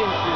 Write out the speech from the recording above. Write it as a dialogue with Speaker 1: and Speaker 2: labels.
Speaker 1: Hopkins